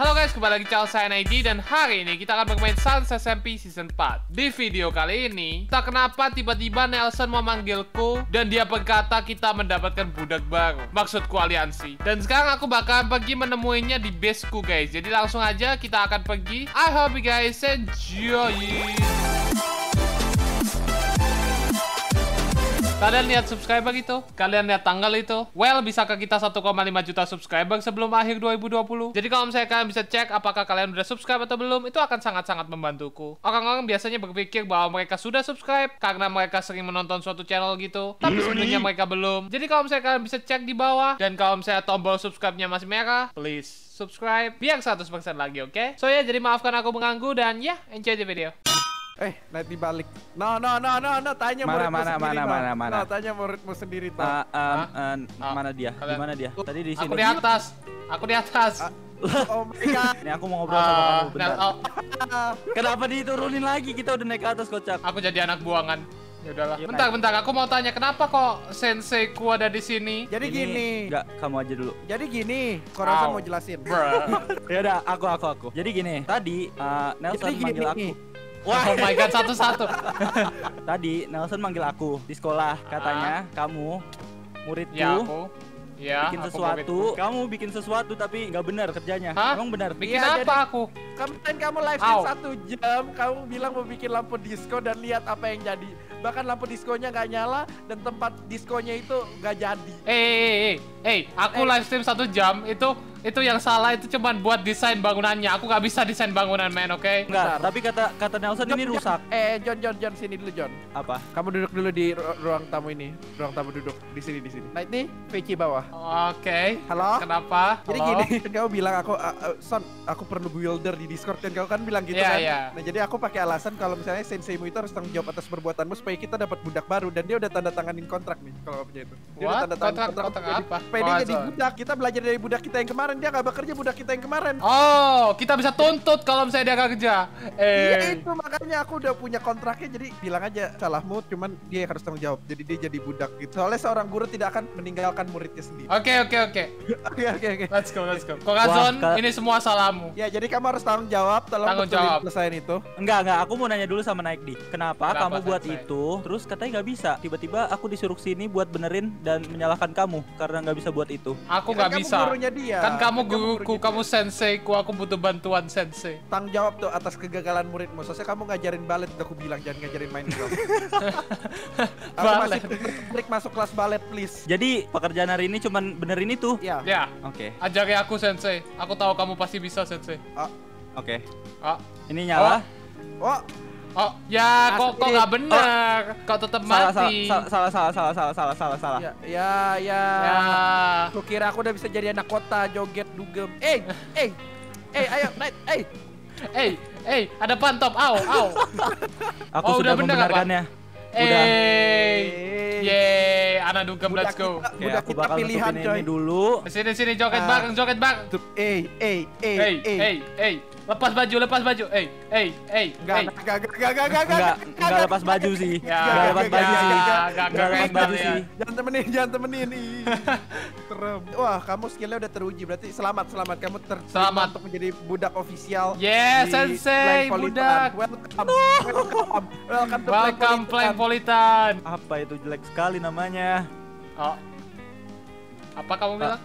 Halo guys, kembali lagi channel saya ID dan hari ini kita akan bermain Sans SMP Season 4 Di video kali ini, tak kenapa tiba-tiba Nelson memanggilku Dan dia berkata kita mendapatkan budak baru. Maksudku aliansi. Dan sekarang aku bakal pergi menemuinya di baseku guys. Jadi langsung aja kita akan pergi. I hope you guys enjoy Kalian lihat subscriber itu? Kalian lihat tanggal itu? Well, bisakah kita 1,5 juta subscriber sebelum akhir 2020? Jadi kalau misalnya kalian bisa cek apakah kalian udah subscribe atau belum, itu akan sangat-sangat membantuku. Orang-orang biasanya berpikir bahwa mereka sudah subscribe karena mereka sering menonton suatu channel gitu, tapi sebenarnya mereka belum. Jadi kalau misalnya kalian bisa cek di bawah, dan kalau misalnya tombol subscribe-nya masih merah, please subscribe biar 100% lagi, oke? Okay? So ya, jadi maafkan aku mengganggu dan ya, enjoy the video. Eh, nanti balik. No, no, no, no, no, tanya Mana, muridmu mana, sendiri. mana, no. mana, mana? No, tanya muridmu sendiri, toh. Ah, um, um, Ah, mana dia? Di mana dia? Tadi di Aku sini. di atas. Aku di atas. Ah, oh my god. Ini aku mau ngobrol sama Ah, kamu bentar. Oh, Kenapa diturunin lagi? Kita udah naik ke atas kocak. Aku jadi anak buangan. Ya udahlah. Iya, bentar, bentar. Aku mau tanya kenapa kok sensei ku ada di sini? Jadi gini. Enggak, kamu aja dulu. Jadi gini, Korazon Au. mau jelasin. Ya udah, aku aku aku. Jadi gini, tadi uh, Nelson Jadi gini. manggil aku. Oh my god, satu-satu. Tadi Nelson manggil aku di sekolah. Katanya kamu muridku Ya aku. Ya, bikin aku sesuatu. muridku. Kamu bikin sesuatu tapi nggak benar kerjanya. Hah? Emang benar? Bikin Iya, apa aku? Kemarin kamu live stream satu jam, kamu bilang mau bikin lampu disco dan lihat apa yang jadi. Bahkan lampu diskonya nggak nyala dan tempat diskonya itu nggak jadi. Eh, eh, eh, eh, eh, aku Eh. live stream satu jam itu itu yang salah itu cuman buat desain bangunannya. Aku nggak bisa desain bangunan, man, oke? Enggak, Bentar. tapi kata kata Nelson ini John, rusak. Eh, John, John, John, sini dulu, John. Apa? Kamu duduk dulu di ru- ruang tamu ini. Ruang tamu duduk di sini, di sini. Nah, ini VC bawah. Oke. Halo? Kenapa? Jadi Halo? gini, kamu bilang aku, uh, uh, Son, aku perlu builder di Discord kan kau kan bilang gitu Iya, kan. iya. Nah jadi aku pakai alasan kalau misalnya senseimu itu harus tanggung jawab atas perbuatanmu supaya kita dapat budak baru dan dia udah tanda tanganin kontrak nih kalau punya itu. Dia What? udah tanda tanganin Kontrak- kontrak jadi- apa? Supaya dia jadi budak. Kita belajar dari budak kita yang kemarin dia nggak bekerja budak kita yang kemarin. Oh, kita bisa tuntut kalau misalnya dia nggak kerja. Iya Eh. itu makanya aku udah punya kontraknya jadi bilang aja salahmu cuman dia yang harus tanggung jawab jadi dia jadi budak gitu soalnya seorang guru tidak akan meninggalkan muridnya sendiri Oke, oke, oke. oke oke oke Let's go, let's go. Korazon, Wah, Kak. ini semua salahmu. ya jadi kamu harus tanggung jawab tolong Tanggung jawab. selesaiin itu Enggak, enggak. Aku mau nanya dulu sama Naik di. Kenapa, Kenapa, kamu buat Sensei? itu? Terus katanya nggak bisa. Tiba-tiba aku disuruh sini buat benerin dan menyalahkan kamu karena nggak bisa buat itu. Aku Ya kan nggak kamu bisa. gurunya dia. Kan kamu Kan kamu guruku, gurunya kamu senseiku, aku butuh bantuan sensei. tanggung jawab tuh atas kegagalan muridmu. Soalnya kamu ngajarin balet udah aku bilang jangan ngajarin main drum. aku masih Balet. trik masuk kelas balet please. Jadi pekerjaan hari ini cuman benerin itu. Ya. Ya, Oke, ajari aku sensei. Aku tahu kamu pasti bisa sensei. oke. Oh, Ini nyala. Oh, oh, ya kok kok Asli. nggak benar? Kau tetap Salah, salah, mati. salah, salah, salah, salah, salah, salah, salah, salah. ya, ya, ya. Ya. Aku kira aku udah bisa jadi anak kota joget dugem. Eh, eh, eh, ayo naik, eh. Eh, eh, ada pantop. Au, au. Aku Oh, udah sudah bener apa? membenarkannya. Udah. Eh. Yeay, anak dugem, let's go. kita- Budak kita bakal pilihan, nutupin coy. ini dulu. Sini sini joget Ah. bareng, joget bareng. Tuh, eh, eh, eh, Hey, eh. Lepas baju, lepas baju. Hey, hey, hey. Enggak, enggak, enggak, enggak, enggak, Enggak, enggak lepas baju sih. Ya, Enggak lepas enggak, baju enggak, sih. enggak, enggak, Enggak lepas enggak, baju enggak, sih. Jangan temenin, jangan temenin. Ih. Serem. Wah, kamu skillnya udah teruji. Berarti selamat, selamat. Kamu terterima Selamat. untuk menjadi budak ofisial. Di sensei, budak. Welcome, welcome, welcome to Plank Welcome Plank Politan. Apa itu jelek sekali namanya? Oh. Apa kamu bilang?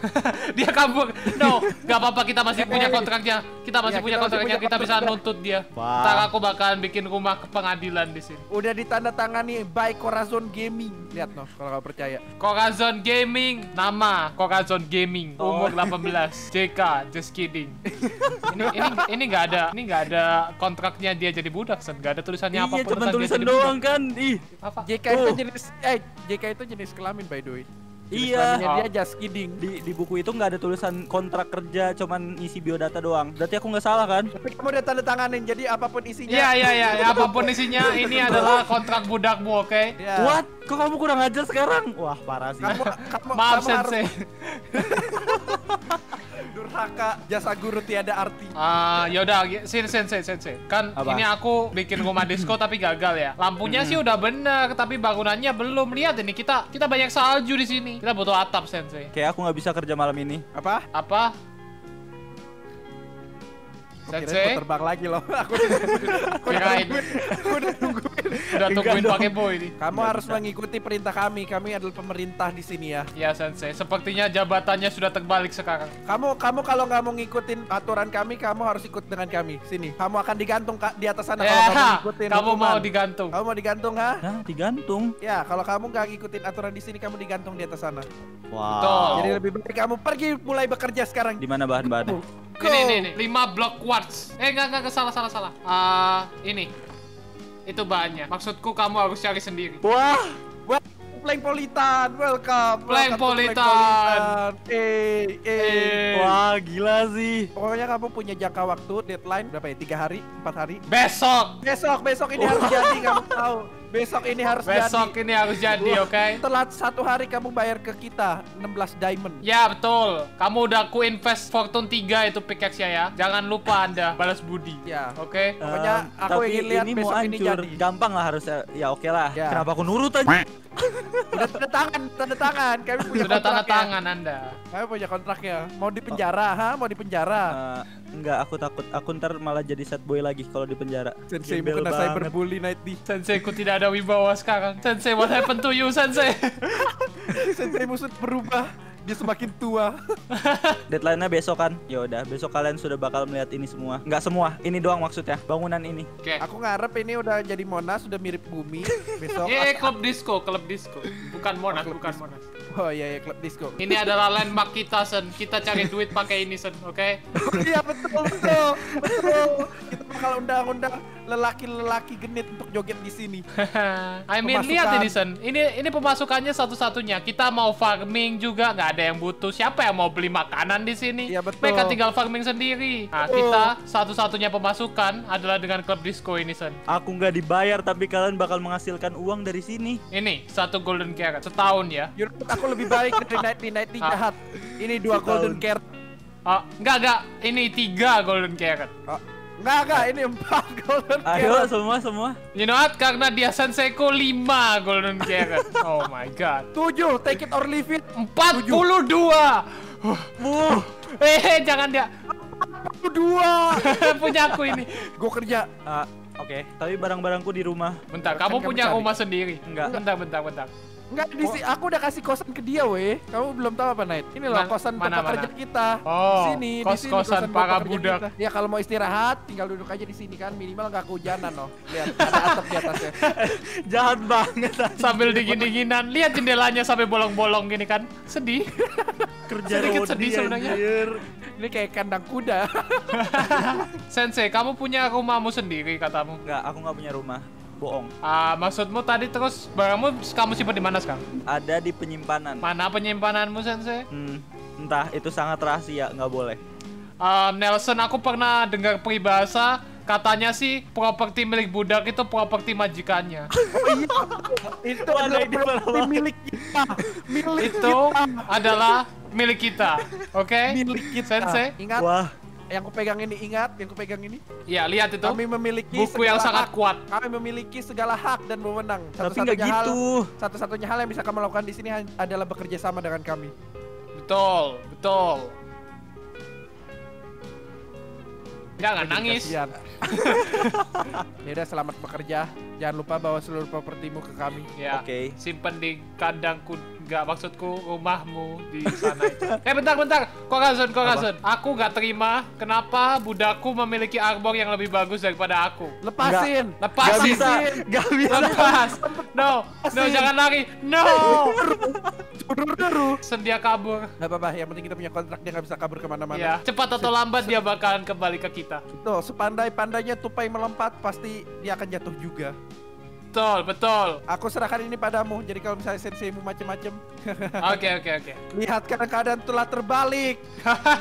Oh, dia kabur. No, nggak apa-apa kita masih punya kontraknya. Kita masih Ya, punya kita masih kontraknya. punya Kita bisa kontrak. nuntut dia. Wah. Ntar aku bakalan bikin rumah ke pengadilan di sini. Udah ditandatangani by Corazon Gaming. Lihat noh, kalau nggak percaya. Corazon Gaming, nama Corazon Gaming, Oh. umur 18, JK, just kidding. ini ini ini nggak ada, ini nggak ada kontraknya dia jadi budak, sen. Nggak ada tulisannya iya apa pun cuma tulisan doang budak. kan. Ih. Apa? JK itu Tuh. jenis eh JK itu jenis kelamin by the way. Iya. Oh. dia just kidding. Di, di buku itu nggak ada tulisan kontrak kerja, cuman isi biodata doang. Berarti aku nggak salah kan? Tapi kamu udah tanda tanganin jadi apa pun isinya. Iya iya iya, ya, apa pun isinya, ini adalah kontrak budakmu, oke? Ya. What? Kok kamu kurang ajar sekarang? Wah parah sih. Kamu, kamu, Maaf kamu sensei. saka jasa guru tiada arti. Ah, yaudah, y- sini sensei, sensei. Kan Apa? ini aku bikin rumah disco tapi gagal ya. Lampunya sih udah bener, tapi bangunannya belum. Lihat ini kita kita banyak salju di sini. Kita butuh atap, sensei. Kayak aku nggak bisa kerja malam ini. Apa? Apa? Sensei, gua terbang lagi loh. Aku kirain aku udah nungguin. Udah tungguin pakai boy ini. Kamu Nggak harus bisa. mengikuti perintah kami. Kami adalah pemerintah di sini ya. Ya, sensei. Sepertinya jabatannya sudah terbalik sekarang. Kamu kamu kalau nggak mau ngikutin aturan kami, kamu harus ikut dengan kami. Sini, kamu akan digantung di atas sana kalau Ya, kamu ngikutin kamu hukuman. mau digantung. Kamu mau digantung, ha? Nah, digantung. Ya, kalau kamu nggak ngikutin aturan di sini, kamu digantung di atas sana. Wow. Betul. Jadi lebih baik kamu pergi mulai bekerja sekarang. Di mana bahan-bahannya? Ini, ini, ini. 5 blok quartz. Eh, enggak, enggak, enggak, salah, salah, salah. Ah, ini. Itu bahannya. Maksudku kamu harus cari sendiri. Wah, Plank Politan, welcome. Plank welcome to Politan. Eh, eh. Eh, wah gila sih. Pokoknya kamu punya jangka waktu deadline berapa ya? Tiga hari, empat hari. besok. Besok, besok ini harus jadi kamu tahu. Besok ini harus Besok jadi. ini harus jadi, oke? Telat satu hari kamu bayar ke kita 16 diamond. Ya betul, kamu udah ku invest Fortune 3 itu pickaxe ya Jangan lupa anda balas budi Ya. Oke? Pokoknya Ehm, aku tapi ingin lihat ini besok mau ini jadi. Gampang lah harusnya. Ya oke lah. Ya. Kenapa aku nurut aja? Udah tanda tangan, tanda tangan. Kami punya Sudah tanda kontraknya. tangan anda Kami punya kontraknya. Mau di penjara, ha? Mau di penjara. Eh, enggak, aku takut. Aku ntar malah jadi sad boy lagi kalau di penjara. Sensei Gembel kena banget. cyberbully night di. Sensei ku tidak ada wibawa sekarang Sensei what happened to you Sensei? Sensei musuh berubah. Dia semakin tua. Deadline-nya besok kan? Ya udah, besok kalian sudah bakal melihat ini semua. Enggak semua, ini doang maksudnya. Bangunan ini. Oke Aku ngarep ini udah jadi Monas, sudah mirip bumi. Besok. Eh klub disco, klub disco Bukan Monas, klub bukan disco. Monas Oh iya, iya klub disco. Ini adalah landmark kita Sen Kita cari duit pakai ini Sen, oke? Iya betul betul betul. Bakal undang-undang lelaki-lelaki genit untuk joget di sini. I mean Pemasukan. lihat ini Sen Ini ini pemasukannya satu-satunya Kita mau farming juga nggak ada yang butuh Siapa yang mau beli makanan di sini? Iya, betul. Mereka tinggal farming sendiri Nah Betul. kita satu-satunya pemasukan adalah dengan klub disco ini Sen Aku nggak dibayar tapi kalian bakal menghasilkan uang dari sini. Ini satu golden carrot setahun ya. Yurut aku lebih baik dari night di night di Ah. jahat. Ini dua Setahun. golden carrot. Oh, enggak enggak, ini tiga golden carrot. Oh, enggak enggak ini empat golden Ayo carrot. semua semua. You know what? Karena dia senseiku lima golden carrot. Oh my god. Tujuh, take it or leave it. 42. Wuh. Eh, jangan dia. Dua. punya aku ini. Gue kerja. Ah, Oke, tapi barang-barangku di rumah. Bentar, Kan kamu punya rumah sendiri? Enggak. Bentar, bentar, bentar. Enggak, di si- aku udah kasih kosan ke dia, weh. Kamu belum tahu apa, Night? Ini loh Man- kosan mana, tempat kerja mana? kita. Oh, di sini, di sini kosan para budak. kita. Ya kalau mau istirahat, tinggal duduk aja di sini kan. Minimal nggak kehujanan loh. Lihat, ada atap di atasnya. Jahat banget. Sambil dingin-dinginan, lihat jendelanya sampai bolong-bolong gini kan. Sedih. Kerja Sedikit Rodi, sedih sebenarnya. anjir. Ini kayak kandang kuda. Sensei, kamu punya rumahmu sendiri katamu. Enggak, aku nggak punya rumah. Bohong. Ah, maksudmu tadi terus barangmu kamu simpan di mana sekarang? Ada di penyimpanan. Mana penyimpananmu, Sensei? Hmm, entah itu sangat rahasia, nggak boleh. Um, Nelson, aku pernah dengar peribahasa katanya sih properti milik budak itu properti majikannya. Itu adalah properti milik kita. Milik itu adalah milik kita. Oke? milik kita. Sensei? Ingat, Wah, yang kupegang ini ingat, yang kupegang ini. Ya, lihat itu. Kami memiliki Buku yang segala sangat hak. kuat. Kami memiliki segala hak dan wewenang. tapi nggak Satu-satunya hal, gitu. satu-satunya hal yang bisa kamu lakukan di sini adalah bekerja sama dengan kami. Betul, betul. Jangan Jadi nangis. ya udah selamat bekerja. Jangan lupa bawa seluruh propertimu ke kami. Ya. Oke. Simpen di kandangku, nggak maksudku rumahmu di sana itu. eh bentar bentar, Korazon Korazon, aku nggak terima kenapa budakku memiliki arbor yang lebih bagus daripada aku. Lepasin. Gak Lepasin, bisa, gak bisa. lepas. No, no jangan lari. No. Sendia kabur. Gak apa-apa, yang penting kita punya kontrak dia nggak bisa kabur ke mana-mana. Ya, cepat atau lambat dia bakalan kembali ke kita. Tuh, sepandai-pandainya tupai melompat, pasti dia akan jatuh juga. Betul, betul. Aku serahkan ini padamu. Jadi kalau misalnya senseimu macem-macem, Oke, oke, oke. lihat karena keadaan telah terbalik.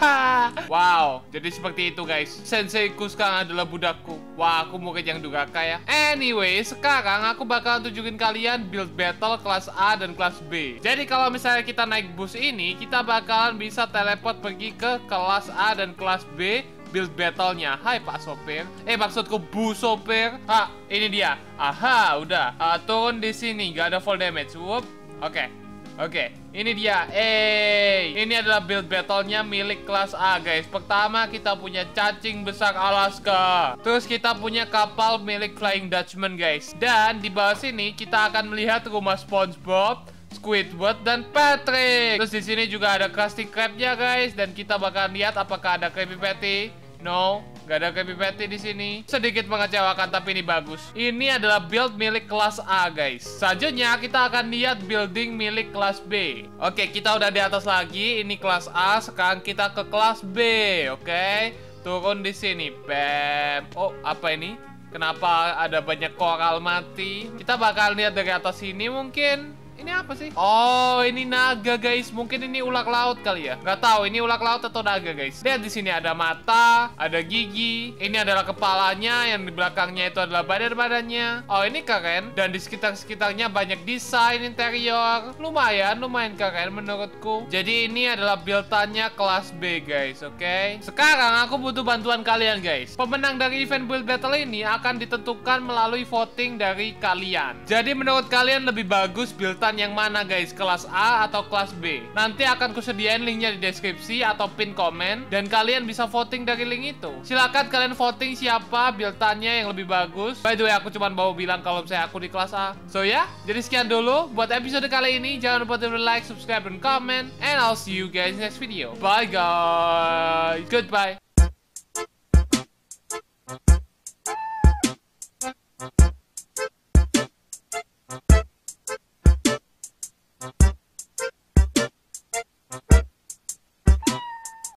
wow, jadi seperti itu guys. Senseiku sekarang adalah budakku. Wah, aku murid yang durhaka ya. Anyway, sekarang aku bakal tunjukin kalian build battle kelas A dan kelas B. Jadi kalau misalnya kita naik bus ini, kita bakalan bisa teleport pergi ke kelas A dan kelas B build battle-nya. Hai Pak Sopir. Eh maksudku Bu Sopir. Ah, ini dia. Aha, udah. Ah, turun di sini, gak ada full damage. Whoop. Oke. Oke, ini dia. Eh, ini adalah build battle-nya milik kelas A, guys. Pertama kita punya cacing besar Alaska. Terus kita punya kapal milik Flying Dutchman, guys. Dan di bawah sini kita akan melihat rumah SpongeBob. Squidward dan Patrick. Terus di sini juga ada Krusty Krab-nya guys dan kita bakal lihat apakah ada Krabby Patty. No, gak ada Krabby Patty di sini. Sedikit mengecewakan tapi ini bagus. Ini adalah build milik kelas A guys. Selanjutnya kita akan lihat building milik kelas B. Oke, kita udah di atas lagi. Ini kelas A. Sekarang kita ke kelas B. Oke, turun di sini. Bam. Oh, apa ini? Kenapa ada banyak koral mati? Kita bakal lihat dari atas sini mungkin. Ini apa sih? Oh, ini naga guys. Mungkin ini ular laut kali ya. Gak tahu ini ular laut atau naga guys. Lihat di sini ada mata, ada gigi. Ini adalah kepalanya, yang di belakangnya itu adalah badan-badannya. Oh, ini keren. Dan di sekitar-sekitarnya banyak desain interior. Lumayan, lumayan keren menurutku. Jadi ini adalah buildannya kelas B guys, oke? Sekarang aku butuh bantuan kalian guys. Pemenang dari event build battle ini akan ditentukan melalui voting dari kalian. Jadi menurut kalian lebih bagus buildan yang mana guys? Kelas A atau kelas B? Nanti akan kusediain linknya di deskripsi atau pin komen dan kalian bisa voting dari link itu. Silakan kalian voting siapa buildannya yang lebih bagus. By the way, aku cuma mau bilang kalau saya aku di kelas A. So ya, yeah, jadi sekian dulu buat episode kali ini. Jangan lupa di like, subscribe, dan comment. And I'll see you guys next video. Bye guys. Goodbye.